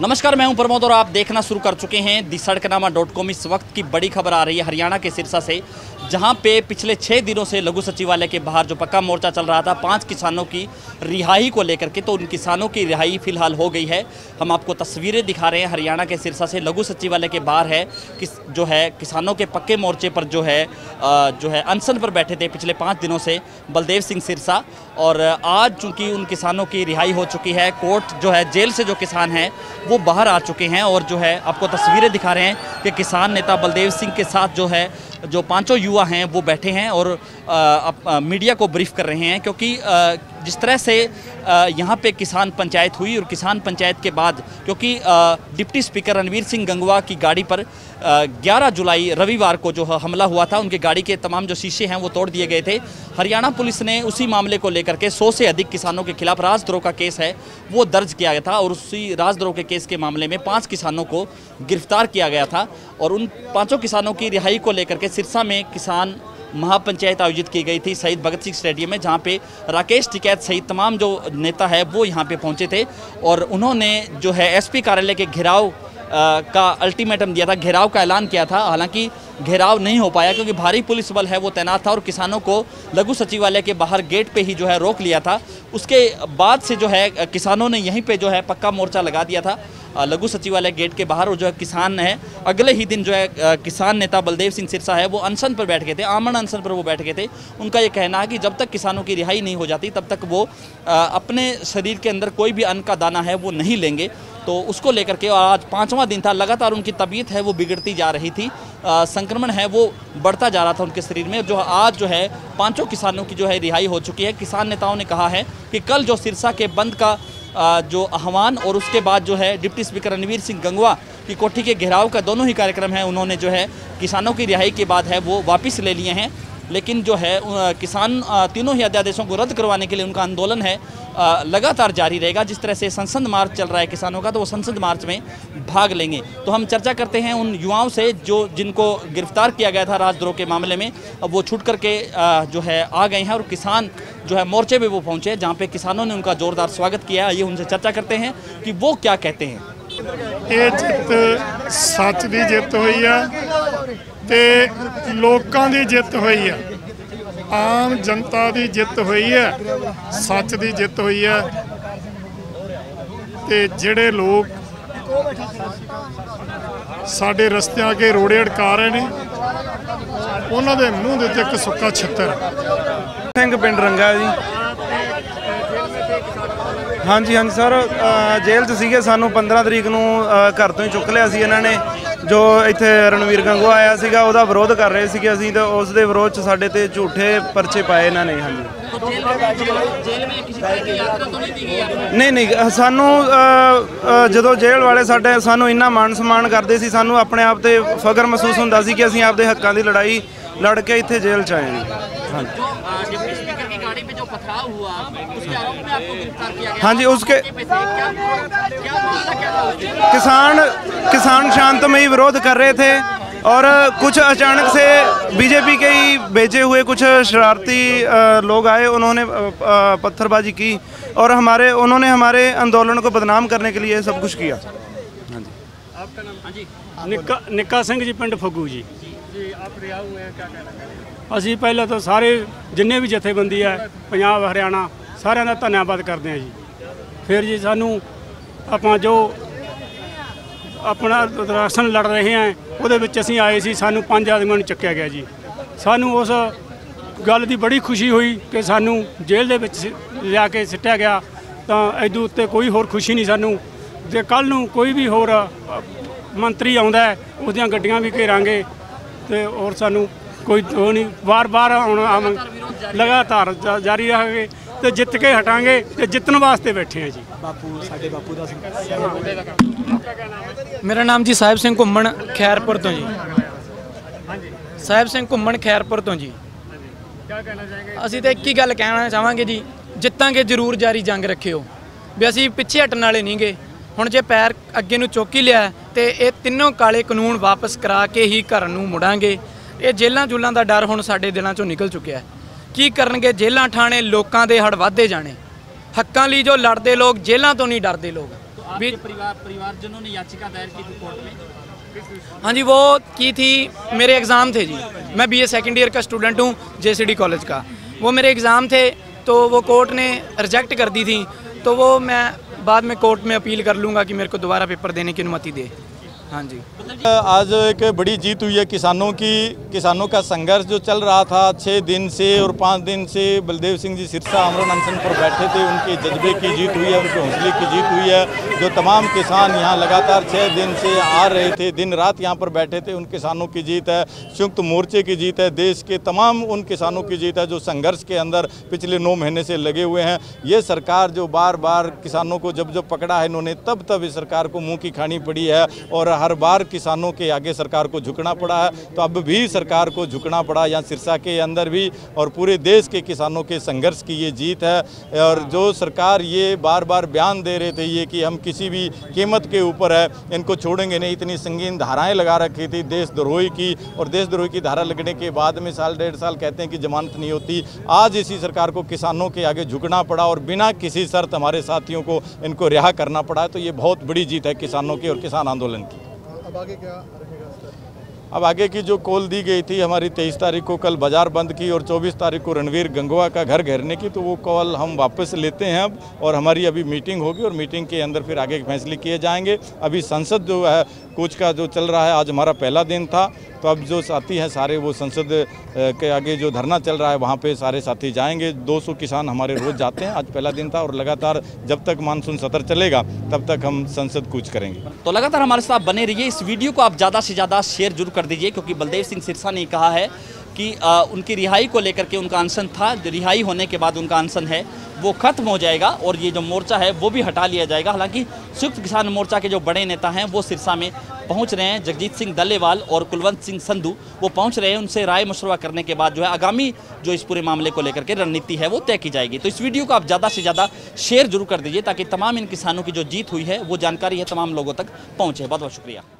नमस्कार, मैं हूँ प्रमोद और आप देखना शुरू कर चुके हैं दी सड़कनामा डॉट कॉम। इस वक्त की बड़ी खबर आ रही है हरियाणा के सिरसा से। जहाँ पे पिछले छः दिनों से लघु सचिवालय के बाहर जो पक्का मोर्चा चल रहा था, पाँच किसानों की रिहाई को लेकर के तो उन किसानों की रिहाई फ़िलहाल हो गई है। हम आपको तस्वीरें दिखा रहे हैं। हरियाणा के सिरसा से लघु सचिवालय के बाहर है, किस जो है, किसानों के पक्के मोर्चे पर जो है जो है अनशन पर बैठे थे पिछले पाँच दिनों से बलदेव सिंह सिरसा। और आज चूँकि उन किसानों की रिहाई हो चुकी है, कोर्ट जो है, जेल से जो किसान हैं, वो बाहर आ चुके हैं। और जो है, आपको तस्वीरें दिखा रहे हैं कि किसान नेता बलदेव सिंह के साथ जो है जो पाँचों युवा हैं वो बैठे हैं और आ, आ, मीडिया को ब्रीफ कर रहे हैं क्योंकि जिस तरह से यहाँ पे किसान पंचायत हुई और किसान पंचायत के बाद क्योंकि डिप्टी स्पीकर रणवीर सिंह गंगवा की गाड़ी पर अ, 11 जुलाई रविवार को जो हमला हुआ था उनकी गाड़ी के तमाम जो शीशे हैं वो तोड़ दिए गए थे। हरियाणा पुलिस ने उसी मामले को लेकर के 100 से अधिक किसानों के खिलाफ राजद्रोह का केस है वो दर्ज किया गया था और उसी राजद्रोह के केस के मामले में पाँच किसानों को गिरफ़्तार किया गया था और उन पाँचों किसानों की रिहाई को लेकर के सिरसा में किसान महापंचायत आयोजित की गई थी शहीद भगत सिंह स्टेडियम में, जहाँ पे राकेश टिकैत सहित तमाम जो नेता है, वो यहाँ पे पहुँचे थे। और उन्होंने जो है एसपी कार्यालय के घेराव का अल्टीमेटम दिया था, घेराव का ऐलान किया था। हालाँकि घेराव नहीं हो पाया क्योंकि भारी पुलिस बल है, वो तैनात था और किसानों को लघु सचिवालय के बाहर गेट पे ही जो है रोक लिया था। उसके बाद से जो है किसानों ने यहीं पे जो है पक्का मोर्चा लगा दिया था। लघु सचिवालय गेट के बाहर और जो है किसान है। अगले ही दिन जो है किसान नेता बलदेव सिंह सिरसा है, वो अनशन पर बैठ गए थे, आमरण अनशन पर वो बैठ गए थे। उनका ये कहना है कि जब तक किसानों की रिहाई नहीं हो जाती, तब तक वो अपने शरीर के अंदर कोई भी अन्न का दाना है, वो नहीं लेंगे। तो उसको लेकर के और आज पाँचवा दिन था लगातार उनकी तबीयत है वो बिगड़ती जा रही थी। संक्रमण है वो बढ़ता जा रहा था उनके शरीर में। जो आज जो है पाँचों किसानों की जो है रिहाई हो चुकी है। किसान नेताओं ने कहा है कि कल जो सिरसा के बंद का अ, जो आह्वान और उसके बाद जो है डिप्टी स्पीकर रणवीर सिंह गंगवा की कोठी के घेराव का दोनों ही कार्यक्रम है। उन्होंने जो है किसानों की रिहाई के बाद है वो वापस ले लिए हैं। लेकिन जो है किसान तीनों ही अध्यादेशों को रद्द करवाने के लिए उनका आंदोलन है लगातार जारी रहेगा। जिस तरह से संसद मार्च चल रहा है किसानों का तो वो संसद मार्च में भाग लेंगे। तो हम चर्चा करते हैं उन युवाओं से जो, जिनको गिरफ़्तार किया गया था राजद्रोह के मामले में। अब वो छूट करके जो है, आ गए हैं और किसान जो है, मोर्चे पर वो पहुँचे, जहाँ पर किसानों ने उनका ज़ोरदार स्वागत किया ये उनसे चर्चा करते हैं कि वो क्या कहते हैं। ये जीत सातवीं हुई है। ਤੇ ਲੋਕਾਂ ਦੀ ਜਿੱਤ ਹੋਈ ਆ। ਆਮ ਜਨਤਾ ਦੀ ਜਿੱਤ ਹੋਈ ਹੈ ਸੱਚ ਦੀ ਜਿੱਤ ਹੋਈ ਹੈ ਤੇ ਜਿਹੜੇ ਲੋਕ ਸਾਡੇ ਰਸਤਿਆਂ ਕੇ ਰੋੜੇ ਅੜਕਾ ਰਹੇ ਨੇ, ਉਹਨਾਂ ਦੇ ਮੂੰਹ ਦੇ ਉੱਤੇ ਇੱਕ ਸੁੱਕਾ ਛਿੱਤਰ ਸਿੰਘ ਪਿੰਡ ਰੰਗਾ ਜੀ। ਹਾਂਜੀ ਹਾਂਜੀ, ਸਰ ਜੇਲ੍ਹ 'ਚ ਸੀਗੇ ਸਾਨੂੰ 15 ਤਰੀਕ ਨੂੰ ਘਰ ਤੋਂ ਹੀ ਚੁੱਕ ਲਿਆ ਸੀ ਇਹਨਾਂ ਨੇ। ਜੋ ਇੱਥੇ ਰਣਵੀਰ ਗੰਗੋ ਆਇਆ ਸੀਗਾ, ਉਹਦਾ ਵਿਰੋਧ ਕਰ ਰਹੇ ਸੀਗੇ ਅਸੀਂ ਤਾਂ ਉਸ ਦੇ ਵਿਰੋਧ 'ਚ ਸਾਡੇ ਤੇ ਝੂਠੇ ਪਰਚੇ ਪਾਏ ਇਹਨਾਂ ਨੇ, ਹਾਂਜੀ। ਨਹੀਂ ਨਹੀਂ ਸਾਨੂੰ ਜਦੋਂ ਜੇਲ੍ਹ ਵਾਲੇ ਸਾਡੇ ਸਾਨੂੰ ਇੰਨਾ ਮਾਣ ਸਨਮਾਨ ਕਰਦੇ ਸੀ, ਸਾਨੂੰ ਆਪਣੇ ਆਪ ਤੇ ਫਖਰ ਮਹਿਸੂਸ ਹੁੰਦਾ ਸੀ ਕਿ ਅਸੀਂ ਆਪਦੇ ਹੱਕਾਂ ਦੀ ਲੜਾਈ ਲੜ ਕੇ ਇੱਥੇ ਜੇਲ੍ਹ 'ਚ ਆਏ ਹਾਂ। ਹਾਂਜੀ। हाँ जी, उसके- पे थे क्या क्या मामला क्या था उस दिन? किसान किसान शांतमयी विरोध कर रहे थे और कुछ अचानक से बीजेपी के ही भेजे हुए कुछ शरारती अ, लोग आए उन्होंने अ, अ, पत्थरबाजी की और हमारे उन्होंने हमारे आंदोलन को बदनाम करने के लिए सब कुछ किया ਨਿੱਕਾ ਨਿੱਕਾ ਸਿੰਘ ਜੀ ਪਿੰਡ ਫੱਗੂ ਜੀ ਅਸੀਂ ਪਹਿਲਾਂ ਤਾਂ ਸਾਰੇ ਜਿੰਨੇ ਵੀ ਜਥੇਬੰਦੀ ਹੈ ਪੰਜਾਬ ਹਰਿਆਣਾ ਸਾਰਿਆਂ ਦਾ ਧੰਨਵਾਦ ਕਰਦੇ ਹਾਂ ਜੀ। ਫਿਰ ਜੀ ਸਾਨੂੰ ਆਪਾਂ ਜੋ ਆਪਣਾ ਰਾਸ਼ਨ ਲੜ ਰਹੇ ਹਾਂ, ਉਹਦੇ ਵਿੱਚ ਅਸੀਂ ਆਏ ਸੀ, ਸਾਨੂੰ ਪੰਜ ਆਦਮੀਆਂ ਨੂੰ ਚੱਕਿਆ ਗਿਆ ਜੀ। ਸਾਨੂੰ ਉਸ ਗੱਲ ਦੀ ਬੜੀ ਖੁਸ਼ੀ ਹੋਈ ਕਿ ਸਾਨੂੰ ਜੇਲ੍ਹ ਦੇ ਵਿੱਚ ਲਿਆ ਕੇ ਸਿੱਟਿਆ ਗਿਆ। ਤਾਂ ਇਹਦੇ ਉੱਤੇ ਕੋਈ ਹੋਰ ਖੁਸ਼ੀ ਨਹੀਂ ਸਾਨੂੰ। ਜੇ ਕੱਲ ਨੂੰ ਕੋਈ ਵੀ ਹੋਰ ਮੰਤਰੀ ਆਉਂਦਾ ਉਹਦੀਆਂ ਗੱਡੀਆਂ ਵੀ ਘੇਰਾਂਗੇ। ਤੇ ਹੋਰ ਸਾਨੂੰ ਕੋਈ ਉਹ ਨਹੀਂ, ਵਾਰ-ਵਾਰ ਆਉਣਾ ਲਗਾਤਾਰ ਜਾ- ਜਾਰੀ ਰਹਾਂਗੇ। ਤੇ ਜਿੱਤ ਕੇ ਹਟਾਂਗੇ ਤੇ ਜਿੱਤਣ ਵਾਸਤੇ ਬੈਠੇ ਹਾਂ ਜੀ। ਮੇਰਾ ਨਾਮ ਜੀ ਸਾਹਿਬ ਸਿੰਘ ਘੁੰਮਣ ਖੈਰਪੁਰ ਤੋਂ ਜੀ। ਸਾਹਿਬ ਸਿੰਘ ਘੁੰਮਣ ਖੈਰਪੁਰ ਤੋਂ ਜੀ। ਅਸੀਂ ਤਾਂ ਇੱਕ ਹੀ ਗੱਲ ਕਹਿਣਾ ਚਾਹਾਂਗੇ ਜੀ ਜਿੱਤਾਂਗੇ ਜ਼ਰੂਰ ਜਾਰੀ ਜੰਗ ਰੱਖਿਓ। ਵੀ ਅਸੀਂ ਪਿੱਛੇ ਹਟਣ ਵਾਲੇ ਨਹੀਂਗੇ। ਹੁਣ ਜੇ ਪੈਰ ਅੱਗੇ ਨੂੰ ਚੁੱਕ ਹੀ ਲਿਆ ਤੇ ਇਹ ਤਿੰਨੋਂ ਕਾਲੇ ਕਾਨੂੰਨ ਵਾਪਸ ਕਰਾ ਕੇ ਹੀ ਘਰ ਨੂੰ ਮੁੜਾਂਗੇ। ਇਹ ਜੇਲਾਂ ਜੁਲਾਂ ਦਾ ਡਰ ਹੁਣ ਸਾਡੇ ਦਿਲਾਂ ਚੋਂ ਨਿਕਲ ਚੁੱਕਿਆ। ਹੈ ਕੀ ਕਰਨਗੇ ਜੇਲਾਂ ਠਾਣੇ ਲੋਕਾਂ ਦੇ ਹੜ ਵਾਧੇ ਜਾਣੇ ਹੱਕਾਂ ਲਈ ਜੋ ਲੜਦੇ ਲੋਕ ਜੇਲਾਂ ਤੋਂ ਨਹੀਂ ਡਰਦੇ ਲੋਕ आपके परिवार परिवारजनों ने याचिका दायर की थी कोर्ट में हाँ जी वो की थी मेरे एग्ज़ाम थे जी मैं बीए सेकंड ईयर का स्टूडेंट हूँ जेसीडी कॉलेज का वो मेरे एग्ज़ाम थे तो वो कोर्ट ने रिजेक्ट कर दी थी तो वो मैं बाद में कोर्ट में अपील कर लूँगा कि मेरे को दोबारा पेपर देने की अनुमति दे हाँ जी। आज एक बड़ी जीत हुई है किसानों की। किसानों का संघर्ष जो चल रहा था छः दिन से और पाँच दिन से बलदेव सिंह जी सिरसा, आमरण अनशन पर बैठे थे। उनके जज्बे की जीत हुई है, उनके हौसले की जीत हुई है। जो तमाम किसान यहाँ लगातार छः दिन से आ रहे थे, दिन रात यहाँ पर बैठे थे, उन किसानों की जीत है। संयुक्त मोर्चे की जीत है, देश के तमाम उन किसानों की जीत है जो संघर्ष के अंदर पिछले नौ महीने से लगे हुए हैं। ये सरकार जो बार बार किसानों को जब जब पकड़ा है इन्होंने तब तब इस सरकार को मुँह की खानी पड़ी है। और हर बार किसानों के आगे सरकार को झुकना पड़ा है। तो अब भी सरकार को झुकना पड़ा, यहाँ सिरसा के अंदर भी और पूरे देश के किसानों के संघर्ष की ये जीत है। और जो सरकार ये बार बार बयान दे रहे थे ये कि हम किसी भी कीमत के ऊपर है, इनको छोड़ेंगे नहीं। इतनी संगीन धाराएँ लगा रखी थी देशद्रोही की और देशद्रोही की धारा लगने के बाद में साल, डेढ़ साल कहते हैं कि जमानत नहीं होती। आज इसी सरकार को किसानों के आगे झुकना पड़ा और बिना किसी शर्त हमारे साथियों को इनको रिहा करना पड़ा तो ये बहुत बड़ी जीत है किसानों की और किसान आंदोलन की। अब आगे क्या अब आगे की जो कॉल दी गई थी हमारी तेईस तारीख को कल बाज़ार बंद की और चौबीस तारीख को रणवीर गंगवा का घर घेरने की तो वो कॉल हम वापस लेते हैं अब और हमारी अभी मीटिंग होगी और मीटिंग के अंदर फिर आगे फैसले किए जाएँगे। अभी संसद जो है कूच का जो चल रहा है, आज हमारा पहला दिन था। तो अब जो साथी हैं सारे, वो संसद के आगे जो धरना चल रहा है, वहाँ पे सारे साथी जाएँगे। 200 किसान हमारे रोज जाते हैं, आज पहला दिन था और लगातार जब तक मानसून सत्र चलेगा, तब तक हम संसद कूच करेंगे। तो लगातार हमारे साथ बने रहिए। इस वीडियो को आप ज़्यादा से ज़्यादा शेयर ज़रूर कर दीजिए, क्योंकि बलदेव सिंह सिरसा ने कहा है कि आ, उनकी रिहाई को लेकर के उनका अनशन था। रिहाई होने के बाद उनका अनशन है वो खत्म हो जाएगा और ये जो मोर्चा है वो भी हटा लिया जाएगा। हालाँकि संयुक्त किसान मोर्चा के जो बड़े नेता हैं वो सिरसा में पहुँच रहे हैं। जगजीत सिंह दल्लेवाल और कुलवंत सिंह संधू वो पहुँच रहे हैं। उनसे राय मशवरा करने के बाद जो है आगामी जो इस पूरे मामले को लेकर के रणनीति है वो तय की जाएगी। तो इस वीडियो को आप ज़्यादा से ज़्यादा शेयर ज़रूर कर दीजिए ताकि तमाम इन किसानों की जो जीत हुई है वो जानकारी है तमाम लोगों तक पहुँचे। बहुत बहुत शुक्रिया।